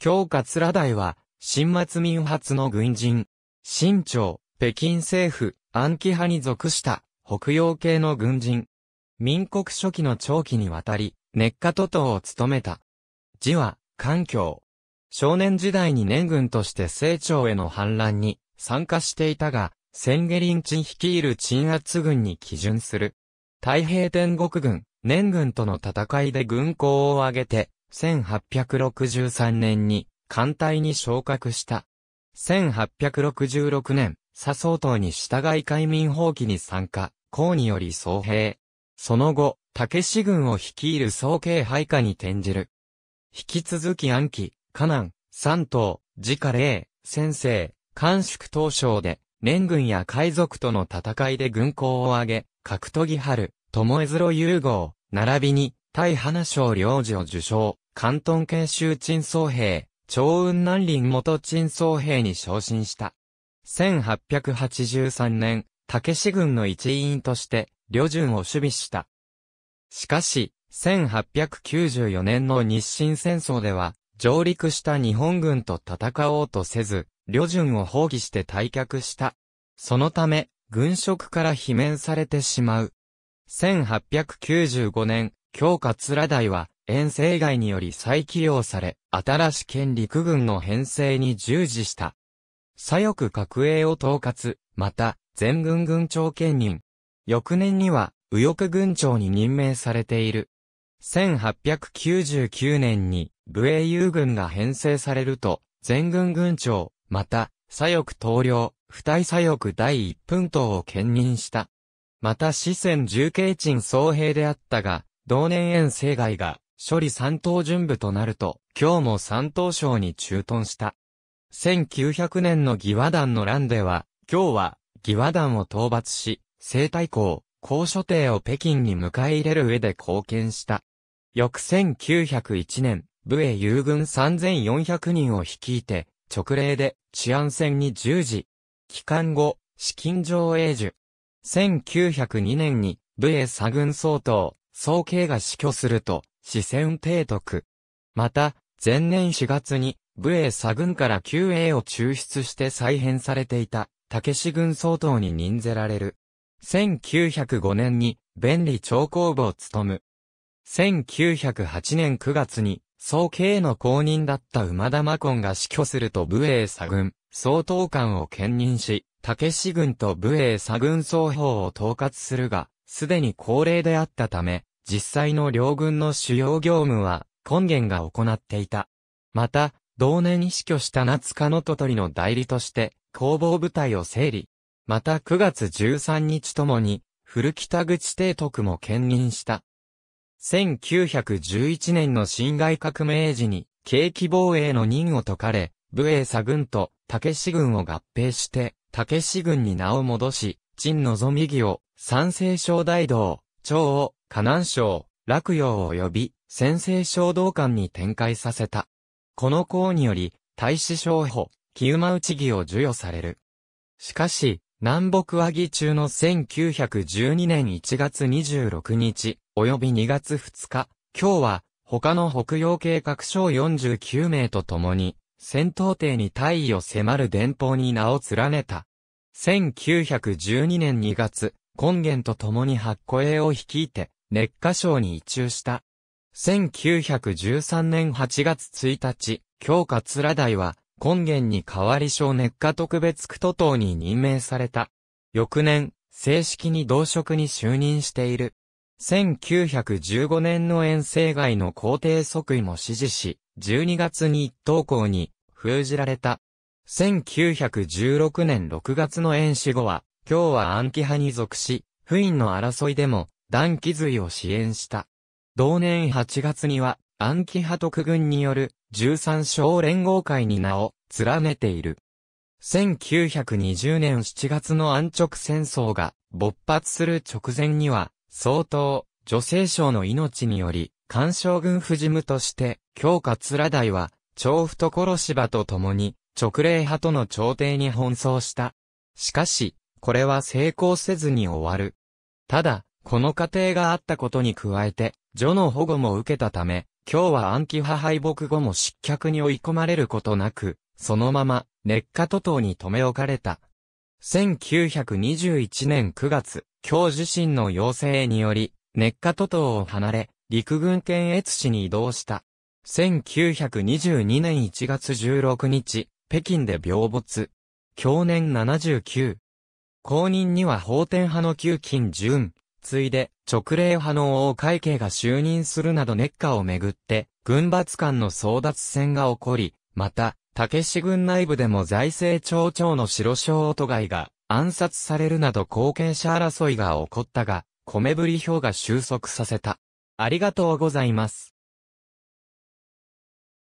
京桂台は、新末民発の軍人、新朝、北京政府、暗記派に属した、北洋系の軍人。民国初期の長期にわたり、熱下都党を務めた。字は、環境。少年時代に年軍として清朝への反乱に参加していたが、千下林鎮率いる鎮圧軍に基準する。太平天国軍、年軍との戦いで軍功を挙げて、1863年に、艦隊に昇格した。1866年、佐相党に従い海民放棄に参加、功により総兵。その後、竹志軍を率いる総慶配下に転じる。引き続き暗記、河南、三島、自家霊、先生、官宿東省で、年軍や海賊との戦いで軍功を挙げ、格闘技春、友江津融合、並びに、大花賞領事を受賞、関東慶州鎮総兵、長雲南林元鎮総兵に昇進した。1883年、竹志軍の一員として、旅順を守備した。しかし、1894年の日清戦争では、上陸した日本軍と戦おうとせず、旅順を放棄して退却した。そのため、軍職から罷免されてしまう。1895年、京桂台は、遠征外により再起用され、新し県陸軍の編成に従事した。左翼角営を統括、また、全軍軍長兼任。翌年には、右翼軍長に任命されている。1899年に、武衛友軍が編成されると、全軍軍長、また、左翼統領、不対左翼第一分党を兼任した。また四川重慶鎮総兵であったが、同年遠征外が処理三等準部となると、今日も三等省に駐屯した。1900年の義和団の乱では、今日は義和団を討伐し、生体校、高所定を北京に迎え入れる上で貢献した。翌1901年、武衛友軍3400人を率いて、直令で治安戦に従事。帰還後、資金上永寿。1902年に、武衛左軍総統、総慶が死去すると、四川提督。また、前年4月に、武衛左軍から旧営を抽出して再編されていた、竹志軍総統に任ぜられる。1905年に、便利長工部を務む。1908年9月に、総慶の公認だった馬田マコンが死去すると武衛左軍、総統官を兼任し、竹志軍と武衛左軍双方を統括するが、すでに高齢であったため、実際の両軍の主要業務は、根源が行っていた。また、同年に死去した夏カノトトリの代理として、攻防部隊を整理。また9月13日ともに、古北口提督も兼任した。1911年の辛亥革命時に、景気防衛の任を解かれ、武衛左軍と竹志軍を合併して、竹志軍に名を戻し、陳望義を、三世小大道、長を、河南省、落葉を呼び、先制小道館に展開させた。この功により、大使商法、木馬内義を授与される。しかし、南北和議中の1912年1月26日、及び2月2日、今日は、他の北洋計画省49名と共に、戦闘艇に大位を迫る電報に名を連ねた。1912年2月、根源と共に八個営を率いて、熱下省に移中した。1913年8月1日、京桂台は、根源に代わり省熱下特別区都党に任命された。翌年、正式に同職に就任している。1915年の遠征外の皇帝即位も支持し、12月に一等校に封じられた。1916年6月の遠死後は、今日は暗記派に属し、不院の争いでも、断気髄を支援した。同年8月には、暗記派特軍による13小連合会に名を連ねている。1920年7月の安直戦争が勃発する直前には、総統、女性省の命により、官将軍不事務として、京桂台は、調布所芝と共に、直令派との朝廷に奔走した。しかし、これは成功せずに終わる。ただ、この過程があったことに加えて、女の保護も受けたため、今日は安徽派敗北後も失脚に追い込まれることなく、そのまま、熱下都島に留め置かれた。1921年9月、今日自身の要請により、熱下都島を離れ、陸軍検閲市に移動した。1922年1月16日、北京で病没。去年79。後任には法天派の旧金順、ついで、直令派の王会計が就任するなど熱化をめぐって、軍閥間の争奪戦が起こり、また、武士軍内部でも財政町長の白小音外が暗殺されるなど後継者争いが起こったが、米振り票が収束させた。ありがとうございます。